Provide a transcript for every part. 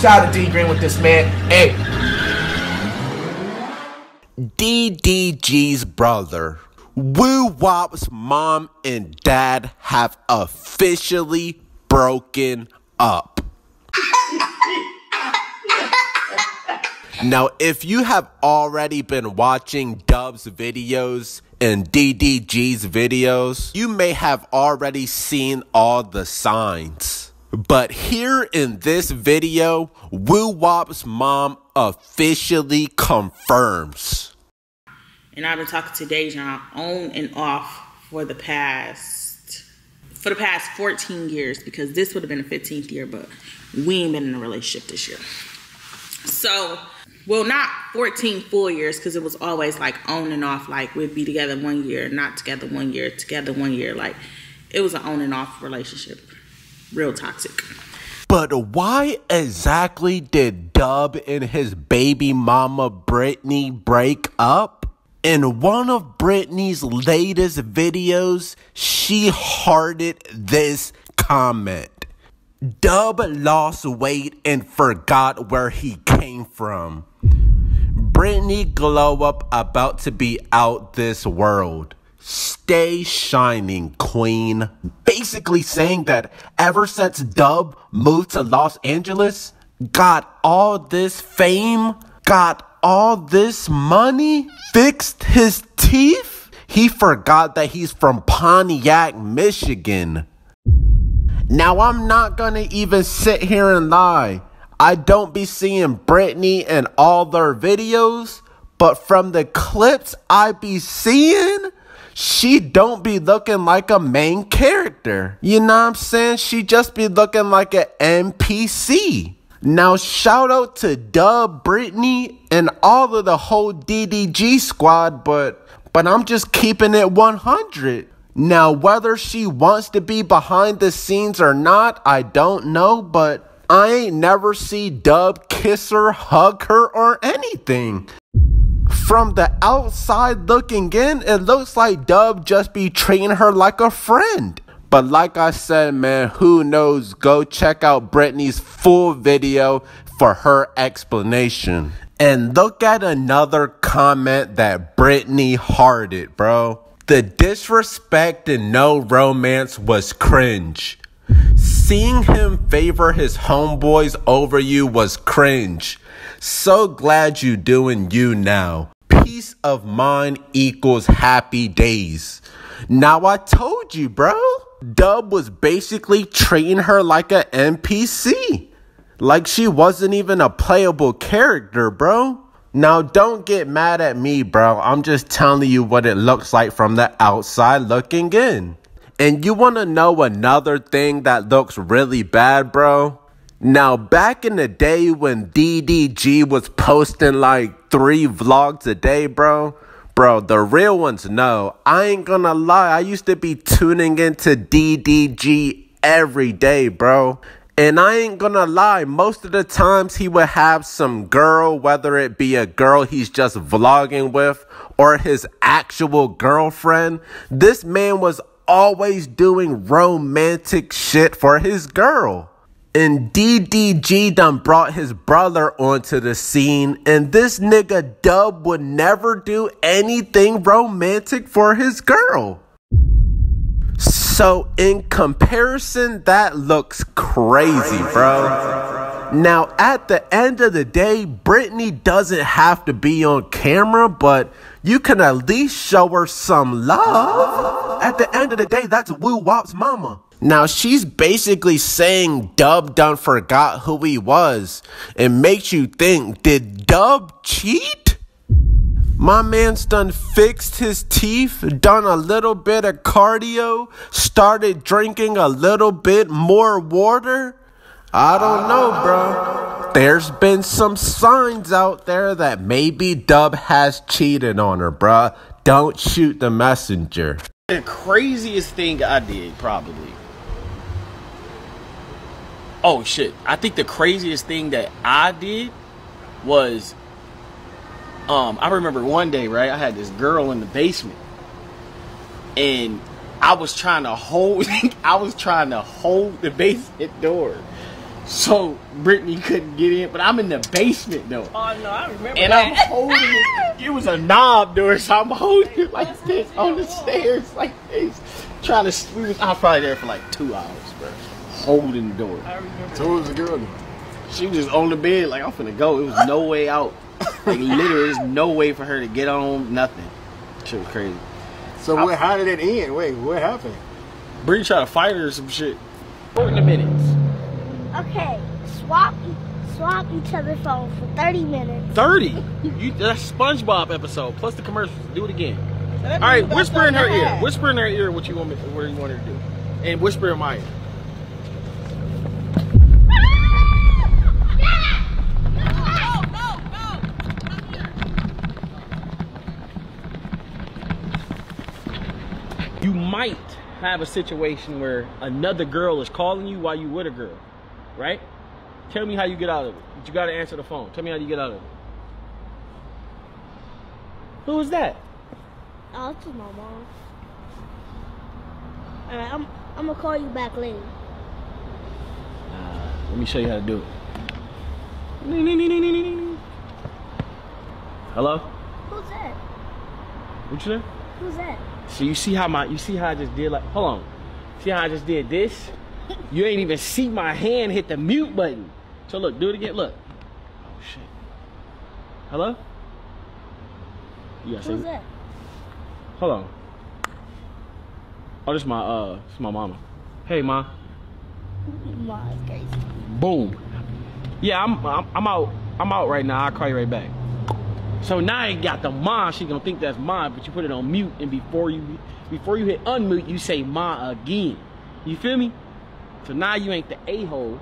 Shout out to D Green with this man. Hey. DDG's brother. Woo Wop's mom and dad have officially broken up. Now, if you have already been watching Dub's videos and DDG's videos, you may have already seen all the signs. But here in this video, Woo Wop's mom officially confirms. And I've been talking to Dejan on and off for the past for the past 14 years because this would have been the 15th year, but we ain't been in a relationship this year. So well, not 14 full years because it was always like on and off. Like we'd be together one year, not together one year, together one year. Like it was an on and off relationship, real toxic. But why exactly did Dub and his baby mama Brittany break up? In one of Brittany's latest videos, she hearted this comment. Dub lost weight and forgot where he came from. Brittany Glow Up about to be out this world. Stay shining, queen. Basically saying that ever since Dub moved to Los Angeles, got all this fame, got all this money, fixed his teeth, he forgot that he's from Pontiac, Michigan. Now, I'm not gonna even sit here and lie. I don't be seeing Brittany in all their videos, but from the clips I be seeing, she don't be looking like a main character. You know what I'm saying? She just be looking like an NPC. Now shout out to Dub, Brittany, and all of the whole DDG squad, but but I'm just keeping it 100. Now, whether she wants to be behind the scenes or not, I don't know, but I ain't never see Dub kiss her, hug her, or anything. From the outside looking in, it looks like Dub just be treating her like a friend. But like I said, man, who knows? Go check out Brittany's full video for her explanation. And look at another comment that Brittany hearted, bro. The disrespect and no romance was cringe. Seeing him favor his homeboys over you was cringe. So glad you doing you now. Peace of mind equals happy days. Now I told you, bro. Dub was basically treating her like a NPC. Like she wasn't even a playable character, bro. Now, don't get mad at me, bro. I'm just telling you what it looks like from the outside looking in. And you want to know another thing that looks really bad, bro? Now, back in the day when DDG was posting like three vlogs a day, bro, bro, the real ones know. I ain't gonna lie, I used to be tuning into DDG every day, bro. And I ain't gonna lie, most of the times he would have some girl, whether it be a girl he's just vlogging with or his actual girlfriend. This man was always doing romantic shit for his girl. And DDG done brought his brother onto the scene, and this nigga Dub would never do anything romantic for his girl. So, in comparison, that looks crazy, bro. Now, at the end of the day, Brittany doesn't have to be on camera, but you can at least show her some love. At the end of the day, that's Woo Wop's mama. Now, she's basically saying Dub done forgot who he was. It makes you think, did Dub cheat? My man's done fixed his teeth, done a little bit of cardio, started drinking a little bit more water. I don't know, bro. There's been some signs out there that maybe Dub has cheated on her, bro. Don't shoot the messenger. The craziest thing I did, probably. Oh shit. I think the craziest thing that I did was um, I remember one day, right? I had this girl in the basement, and I was trying to hold. I was trying to hold the basement door So Brittany couldn't get in, but I'm in the basement though. Oh no, I remember And I'm holding it. It was a knob door, so I'm holding it like this on the stairs, like this. Trying to, we was, I was probably there for like two hours, bro. Holding the door. So who was the girl? She was just on the bed, like I'm finna go. It was no way out. Like literally, there's no way for her to get on. Nothing. Shit was crazy. So what, how did it end? Wait, what happened? Bree tried to fight her or some shit. Forty minutes. Okay, swap swap each other's phone for 30 minutes. Thirty. You that's SpongeBob episode plus the commercials. Do it again. All right, whisper in her ear. Whisper in her ear what you want me, where you want her to do, and whisper in my ear. You might have a situation where another girl is calling you while you with a girl, right? Tell me how you get out of it. You got to answer the phone. Tell me how you get out of it. Who is that? Oh, it's just my mom. Alright, I'm I'm gonna call you back later. Let me show you how to do it. Hello? Who's that? What you say? Who's that? So you see how my you see how I just did like hold on. See how I just did this? You ain't even see my hand hit the mute button. So look, do it again. Look. Oh shit. Hello? You gotta say Who's that? Hold on. Oh, this is my uh, this my mama. Hey, ma. Is crazy. Boom. Yeah, I'm, I'm I'm out. I'm out right now. I'll call you right back. So now I got the ma. She gonna think that's ma, but you put it on mute, and before you before you hit unmute, you say ma again. You feel me? So now you ain't the a hole.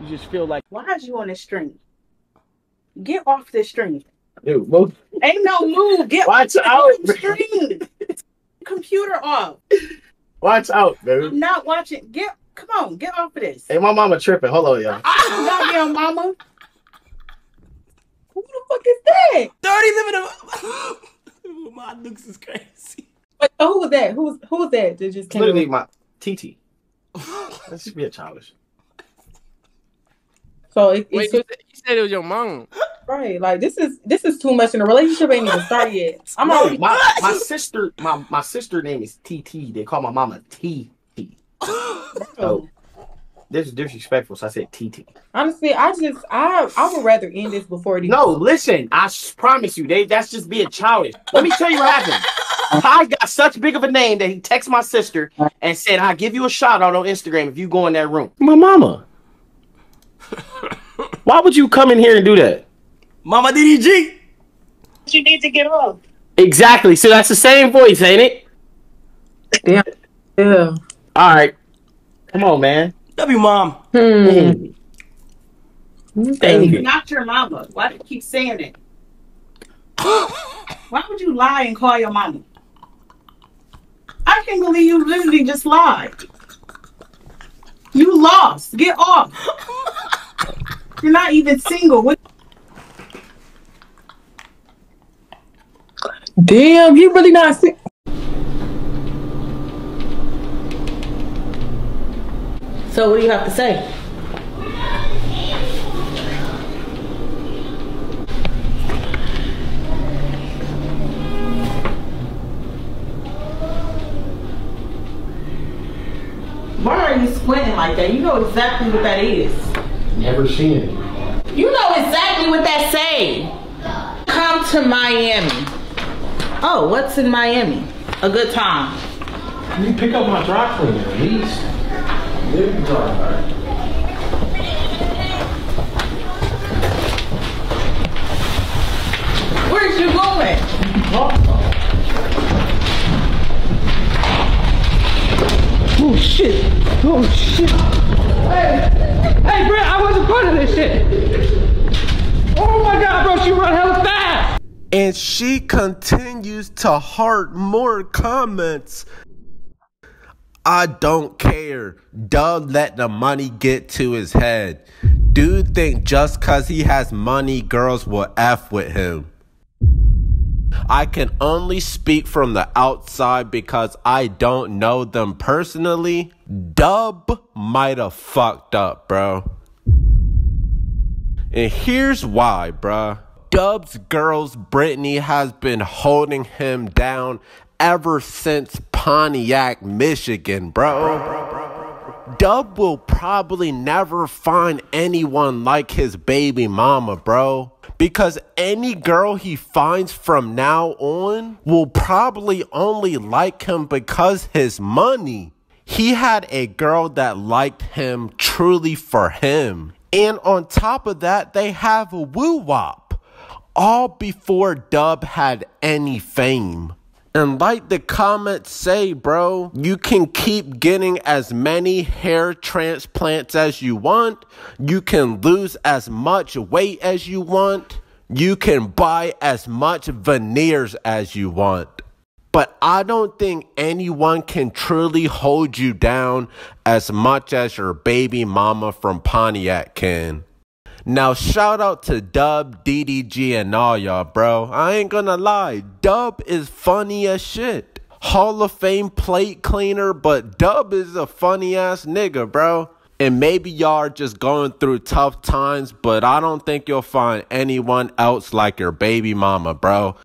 You just feel like Why is you on this stream? Get off this stream. Dude, move. Ain't no move. Get Watch off out. the stream. Computer off. Watch out, dude. I'm not watching. Get come on, get off of this. Hey, my mama tripping. Hold on, y'all. Ah, goddamn mama. Who the fuck is that? Thirty living My looks is crazy. Wait, oh, who was that? Who's who was that that just came? Literally, my TT. Let's just be a childish. So it, Wait, it's you said, you said it was your mom. right. Like this is this is too much, and the relationship ain't even started yet. I'm No, already. my my sister, my my sister name is TT. They call my mama TT. So this is disrespectful. So I said TT. Honestly, I just I I would rather end this before it. even- No, listen. I promise you, they that's just being childish. Let me tell you what happened. Ty got such big of a name that he texted my sister and said, "I'll give you a shout out on Instagram if you go in that room." My mama. Why would you come in here and do that? Mama DDG. You need to get off. Exactly. So that's the same voice, ain't it? Yeah. Yeah. All right. Come on, man. W mom. Hmm. Thank you. Not your mama. Why do you keep saying it? Why would you lie and call your mama? I can't believe you literally just lied. You lost. Get off. You're not even single. What? Damn, you really not single. So what do you have to say? Why are you squinting like that? You know exactly what that is. Never seen it. You know exactly what that say. Come to Miami. Oh, what's in Miami? A good time. Can you pick up my dry cleaner, please? Live dry. Where's you going? Oh shit! Oh shit! Hey, hey, bro, I wasn't part of this shit. Oh my god, bro, she run hella fast. And she continues to heart more comments. I don't care. Doug let the money get to his head. Dude think just cause he has money, girls will F with him. I can only speak from the outside because I don't know them personally. Dub might have fucked up, bro. And here's why, bruh. Dub's girls, Brittany, has been holding him down ever since Pontiac, Michigan, bro. Dub will probably never find anyone like his baby mama, bro. Because any girl he finds from now on will probably only like him because his money. He had a girl that liked him truly for him. And on top of that, they have a woo wop. All before Dub had any fame. And like the comments say, bro, you can keep getting as many hair transplants as you want. You can lose as much weight as you want. You can buy as much veneers as you want. But I don't think anyone can truly hold you down as much as your baby mama from Pontiac can. Now, shout out to Dub, DDG, and all y'all, bro. I ain't gonna lie, Dub is funny as shit. Hall of Fame plate cleaner, but Dub is a funny ass nigga, bro. And maybe y'all are just going through tough times, but I don't think you'll find anyone else like your baby mama, bro.